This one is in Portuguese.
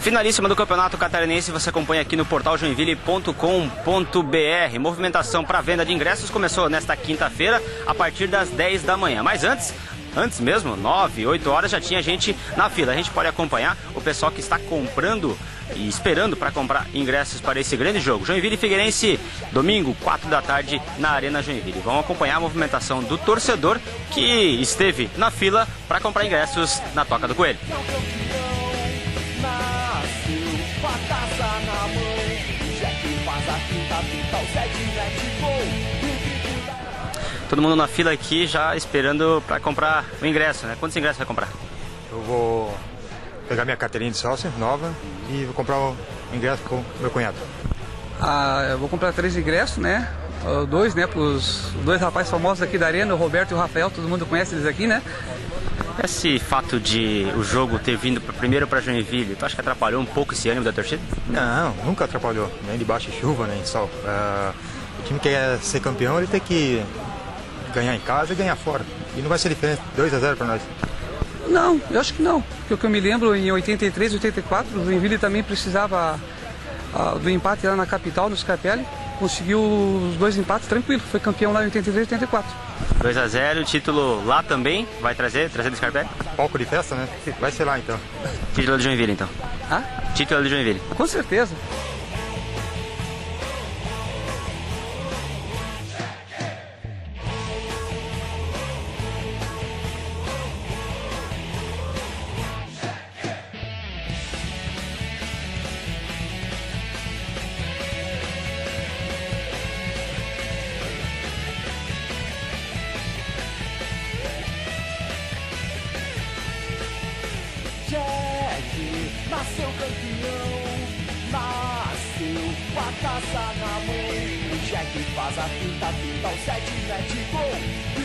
Finalíssima do Campeonato Catarinense você acompanha aqui no portal joinville.com.br. Movimentação para venda de ingressos começou nesta quinta-feira a partir das 10 da manhã. Mas antes, antes mesmo, 9, 8 horas, já tinha gente na fila. A gente pode acompanhar o pessoal que está comprando e esperando para comprar ingressos para esse grande jogo. Joinville Figueirense, domingo, 4 da tarde, na Arena Joinville. Vamos acompanhar a movimentação do torcedor que esteve na fila para comprar ingressos na Toca do Coelho. Todo mundo na fila aqui já esperando para comprar o ingresso, né? Quantos ingressos vai comprar? Eu vou pegar minha carteirinha de sócio nova e vou comprar o ingresso com o meu cunhado. Ah, eu vou comprar três ingressos, né? Uh, dois, né? Para os dois rapazes famosos aqui da arena, o Roberto e o Rafael, todo mundo conhece eles aqui, né? Esse fato de o jogo ter vindo primeiro para Joinville, tu acha que atrapalhou um pouco esse ânimo da torcida? Não, nunca atrapalhou, nem de chuva, nem sol. Uh, o time que quer ser campeão, ele tem que ganhar em casa e ganhar fora. E não vai ser diferente, 2 a 0 para nós. Não, eu acho que não. Porque o que eu me lembro, em 83, 84, o Joinville também precisava uh, do empate lá na capital, no Scarpelli. Conseguiu os dois empates tranquilo. Foi campeão lá em 83 e 84. 2 a 0 título lá também. Vai trazer? Trazer do Scarpelli? Palco de festa, né? Vai ser lá então. Título de Joinville então. Ah? Título de Joinville. Com certeza. Nasceu campeão, nasceu com a taça na mão. O Jack faz a fita, fita, o sete mete gol.